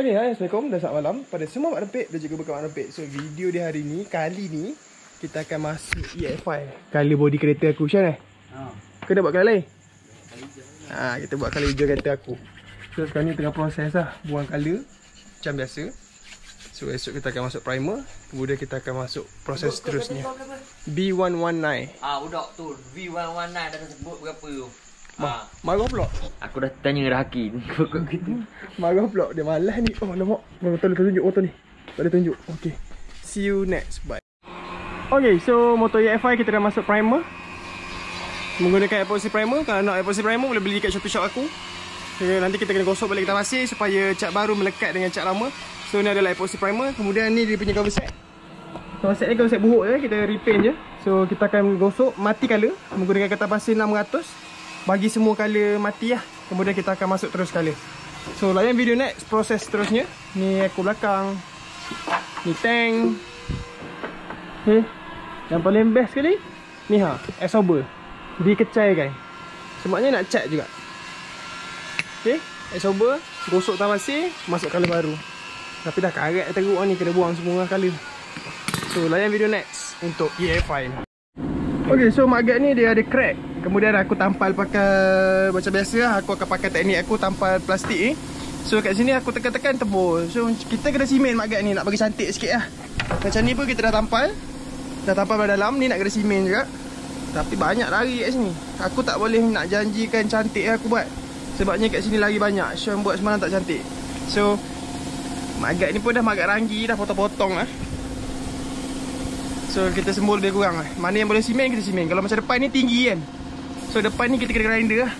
Okay, hai, Assalamualaikum. Dah selamat malam pada semua Mak Rempik dan juga bukan Mak Rempik. So, video di hari ni, kali ni, kita akan masuk EFI. Color body kereta aku, Syan eh? Ha. Kau dah buat color lain? Ha, kita buat color hijau kereta aku. So, sekarang ni tengah proses lah. Buang color macam biasa. So, esok kita akan masuk primer. Kemudian kita akan masuk proses seterusnya. B119. Ah budak tu V119 dah sebut berapa tu. Ma Ha. marah pula. Aku dah tanya dah Hakim. Pokok gitu. Marah pula. Dia malas ni. Oh, lemak. Motor dia tunjuk motor ni. Tak ada tunjuk. Okay. See you next. Bye. Okay, so motor EFI kita dah masuk primer. Menggunakan epoxy primer. Kalau nak epoxy primer boleh beli kat Shopee Shop aku. Okay, nanti kita kena gosok balik kita masih supaya cat baru melekat dengan cat lama. So ni adalah epoxy primer. Kemudian ni dia punya cover set. Cover set ni cover set buruk je. Kita repaint je. So kita akan gosok mati color. Menggunakan kata pasir 600. Bagi semua color mati lah. Kemudian kita akan masuk terus color. So layan video next proses seterusnya. Ni aku belakang. Ni tank. Okay. Yang paling best sekali. Ni ha. Absorber. Dikecaikan. Sebabnya nak cat juga. Okay. Absorber. Gosok tanah pasir. Masuk color baru. Tapi dah karet teruk ni. Kena buang semua color. So layan video next. Untuk EFI ni. Okay so magnet ni dia ada crack Kemudian aku tampal pakai Macam biasa Aku akan pakai teknik aku tampal plastik ni. So kat sini aku tekan-tekan tebus So kita kena simen magnet ni Nak bagi cantik sikit lah. Macam ni pun kita dah tampal. Dah tampal pada dalam Ni nak kena simen juga. Tapi banyak lari kat sini. Aku tak boleh nak janjikan cantik aku buat. Sebabnya kat sini lari banyak. Sean buat semalam tak cantik. So Magnet ni pun dah magnet ranggi Dah potong-potong lah. So kita sembul lebih kurang lah. Mana yang boleh simen kita simen. Kalau macam depan ni tinggi kan So depan ni kita kena grinder lah.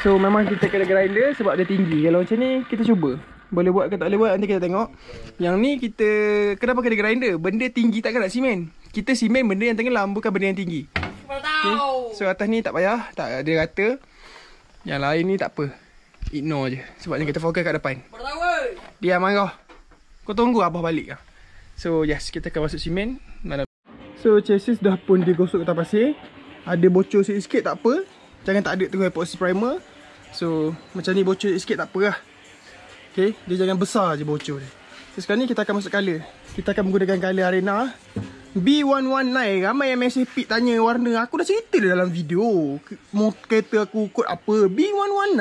So memang kita kena grinder sebab dia tinggi. Kalau macam ni kita cuba Boleh buat ke tak boleh buat nanti kita tengok. Yang ni kita Kenapa kena grinder? Benda tinggi takkan nak simen. Kita simen benda yang tenggelam bukan benda yang tinggi. Kau tahu. So atas ni tak payah Tak ada rata. Yang lain ni tak apa. Ignore je. Sebabnya kita fokus kat depan. Dia marah. Kau tunggu abah balik lah. So yes kita akan masuk simen. So chassis dah pun digosok ke atas pasir. Ada bocor sikit-sikit tak apa. Jangan tak ada tengok epoxy primer. So macam ni bocor sikit tak apa lah Okay Dia jangan besar je bocor dia So sekarang ni kita akan masuk colour Kita akan menggunakan colour arena B119 Ramai yang message Pit tanya warna Aku dah cerita dah dalam video kereta aku kod apa B119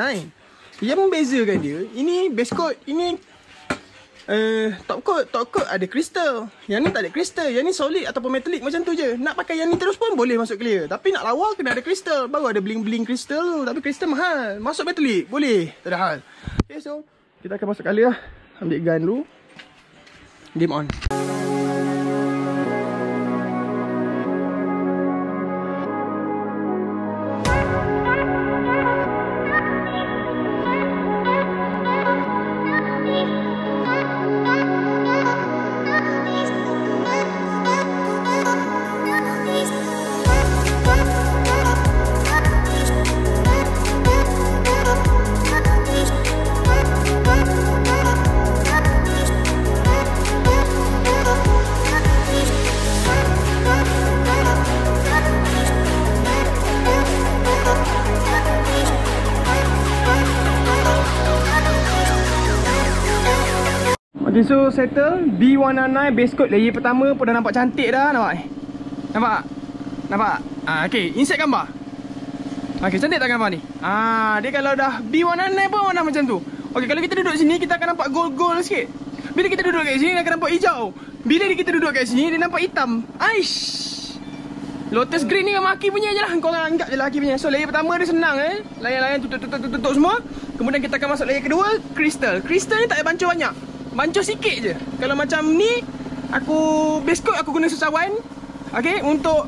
Yang membezakan dia Ini base code Ini Uh, top coat, top coat ada kristal. Yang ni tak ada kristal. Yang ni solid ataupun metalik macam tu je. Nak pakai yang ni terus pun boleh masuk clear. Tapi nak lawa kena ada kristal. Baru ada bling-bling kristal tu. Tapi kristal mahal. Masuk metalik. Boleh. Tak ada hal. Okay, so kita akan masuk kali lah. Ambil gun dulu. Game on. Okay, so settle B199 base coat layer pertama pun dah nampak cantik dah nampak. Nampak? Nampak? Ah, okay, insert gambar. Okay, cantik tak gambar ni? Ah, dia kalau dah B199 pun warna macam tu. Okay, kalau kita duduk sini kita akan nampak gold-gold sikit. Bila kita duduk kat sini dia akan nampak hijau. Bila kita duduk kat sini dia nampak hitam. Aish. Lotus green ni memang Aki punya je lah Kau anggap je lah Aki punya So layer pertama dia senang eh Layan-layan tutup-tutup-tutup semua Kemudian kita akan masuk layer kedua Crystal Crystal ni tak ada bancuh banyak Bancuh sikit je. Kalau macam ni Aku coat aku guna susawan Okay untuk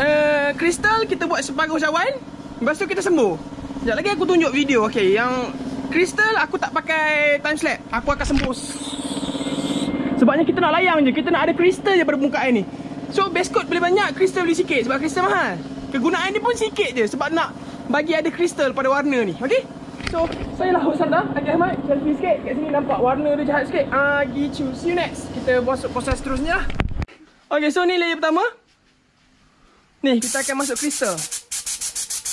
uh, Crystal kita buat separuh sawan Lepas tu kita sembuh. Sekejap lagi aku tunjuk video Okay yang Crystal aku tak pakai time slap Aku akan sembuh. Sebabnya kita nak layang je. Kita nak ada crystal je pada permukaan ni. So coat boleh banyak, kristal boleh sikit sebab kristal mahal. Kegunaan dia pun sikit je sebab nak bagi ada kristal pada warna ni. Okey? So, saya lah Husada, Agi Ahmad. Selfie sikit. Kat sini nampak warna dia jahat sikit. Ah, gitu. See you next. Kita masuk proses seterusnya lah. Okay, so ni layer pertama. Ni, kita akan masuk kristal.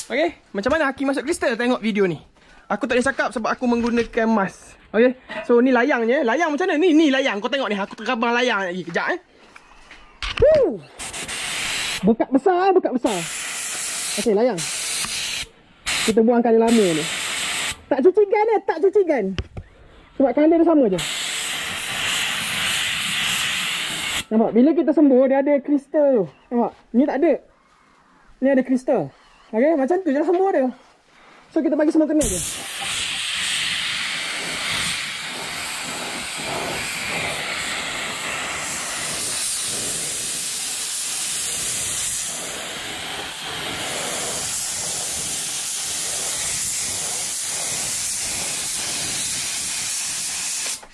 Okay, macam mana Hakim masuk kristal? Tengok video ni. Aku tak boleh cakap sebab aku menggunakan mask. Okay, so ni layangnya. Layang macam mana? Ni, ni layang. Kau tengok ni. Aku terkabang layang lagi. Kejap eh. Woo! Bekat besar, bekat besar. Okay, layang. Kita buangkan yang lama ni. Tak cuci gun eh, tak cuci gun. Sebab colour dia sama je. Nampak? Bila kita sembuh, dia ada kristal tu. Nampak? Ni tak ada. Ni ada kristal. Okay, macam tu je lah sembuh dia. So, kita bagi semua kena je.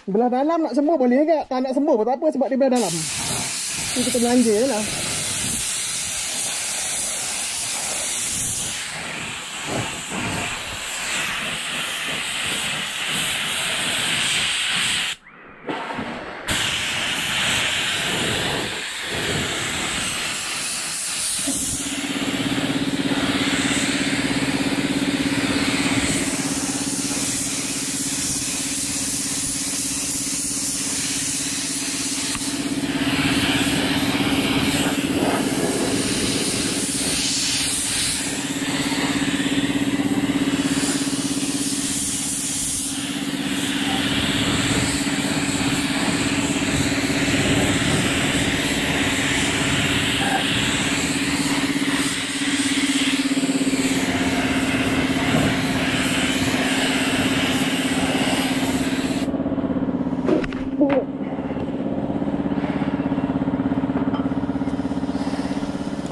Belah dalam nak sembuh boleh ke? Tak nak sembuh pun tak apa sebab dia belah dalam. Ni kita belanja je lah.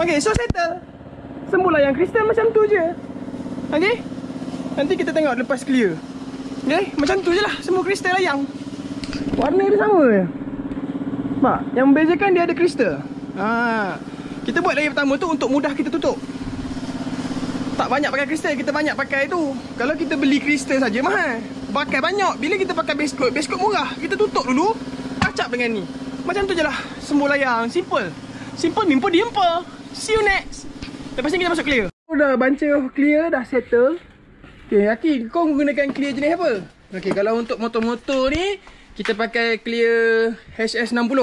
Okay, so settle. Semula yang kristal macam tu je. Okay? Nanti kita tengok lepas clear. Okay? Macam tu je lah. Semua kristal layang. Warna dia sama je. Mak, yang membezakan dia ada kristal. Ha. Kita buat layer pertama tu untuk mudah kita tutup. Tak banyak pakai kristal, kita banyak pakai tu. Kalau kita beli kristal saja mahal. Pakai banyak. Bila kita pakai base coat murah. Kita tutup dulu, acap dengan ni. Macam tu je lah. Semua layang. Simple. Simple, mimpi diempa. See you next. Lepas ni kita masuk clear. Dah banca clear, dah settle. Okay, Aki, kau gunakan clear jenis apa? Okay, kalau untuk motor-motor ni, kita pakai clear HS60.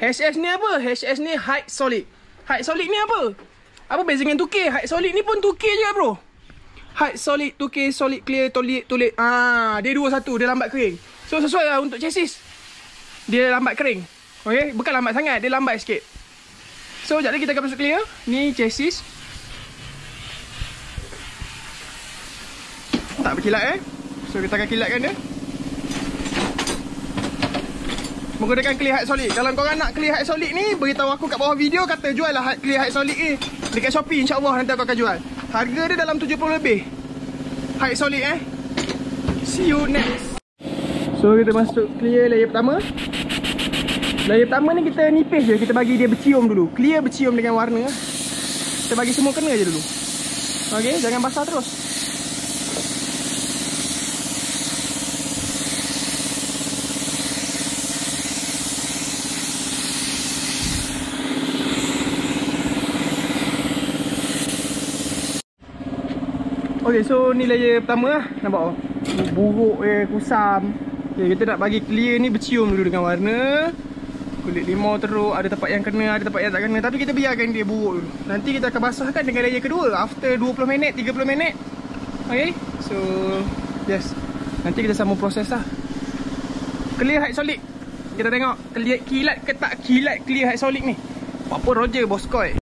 HS ni apa? HS ni height solid. Height solid ni apa? Apa beza dengan 2K? Height solid ni pun 2K juga bro. Height solid, 2K, solid, clear, tolit, tulit. Ah, dia dua satu, dia lambat kering. So sesuai lah untuk chassis. Dia lambat kering. Okay, bukan lambat sangat, dia lambat sikit. So, sekejap lagi kita akan masuk clear. Ni chassis. Tak berkilat eh. So, kita akan kilatkan dia. Menggunakan clear hard solid. Kalau korang nak clear hard solid ni, beritahu aku kat bawah video kata jual lah clear hard solid ni. Dekat Shopee insyaAllah nanti aku akan jual. Harga dia dalam 70 lebih. Hard solid eh. See you next. So, kita masuk clear layer pertama. Layer pertama ni kita nipis je. Kita bagi dia bercium dulu. Clear bercium dengan warna. Kita bagi semua kena je dulu. Okay, jangan basah terus. Okay, so ni layer pertama lah Nampak tak? Buruk eh, kusam. Okay, kita nak bagi clear ni bercium dulu dengan warna Kulit limau teruk, ada tempat yang kena, ada tempat yang tak kena. Tapi kita biarkan dia buruk. Dulu Nanti kita akan basahkan dengan layer kedua. After 20 minit, 30 minit. Okay, so Yes. Nanti kita sambung proses lah. Clear high solid. Kita tengok kilat ke tak kilat clear high solid ni. Apa Roger bos koi.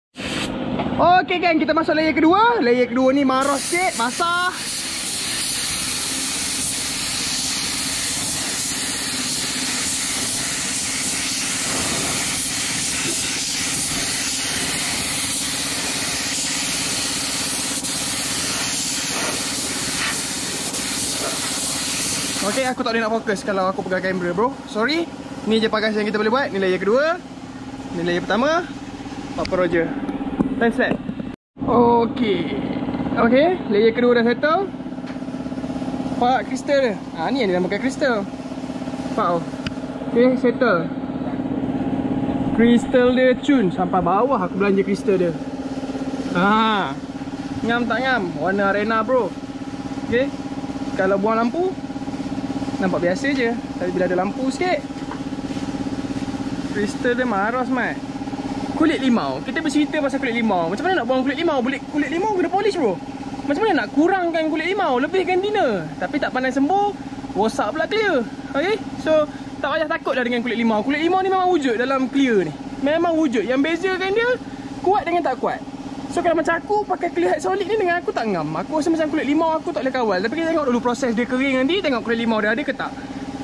Okay kan, kita masuk layer kedua. Layer kedua ni marah sikit, basah Okay, aku tak boleh nak fokus kalau aku pegang kamera bro Sorry Ni je pagas yang kita boleh buat Ni layer kedua Ni layer pertama Papa Roger. Time slap. Okey. Okey, layer kedua dah settle. Pak kristal dia. Ha ni yang dia namakan kristal. Pak oh. Okey, settle. Kristal dia cun sampai bawah aku belanja kristal dia. Ha. Ngam tak ngam? Warna arena bro. Okey. Kalau buang lampu nampak biasa je. Tapi bila ada lampu sikit kristal dia maros mat. Kulit limau. Kita bercerita pasal kulit limau. Macam mana nak buang kulit limau? Kulit kulit limau kena polish bro. Macam mana nak kurangkan kulit limau? Lebihkan dina. Tapi tak pandai sembuh. Rosak pula clear. Okay. So tak payah takut dah dengan kulit limau. Kulit limau ni memang wujud dalam clear ni. Memang wujud. Yang bezakan dia kuat dengan tak kuat. So kalau macam aku pakai clear hard solid ni dengan aku tak ngam. Aku rasa macam kulit limau aku tak boleh kawal. Tapi kita tengok dulu proses dia kering nanti. Tengok kulit limau dia ada ke tak.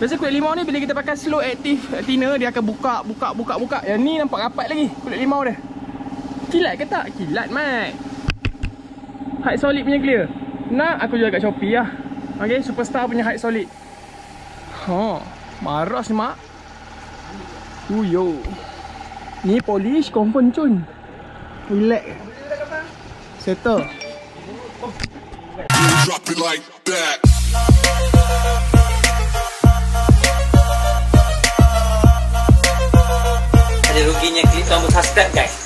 Biasa kulit limau ni bila kita pakai slow active thinner dia akan buka, buka, buka, buka. Yang ni nampak rapat lagi kulit limau dia. Kilat ke tak? Kilat mat. Hard solid punya clear. Nak aku jual kat Shopee lah. Okay, superstar punya hard solid. Ha, maras ni mak. Uyo. Ni polish confirm cun. Relax. Settle. Drop it like that. Ada ruginya klik tombol subscribe guys.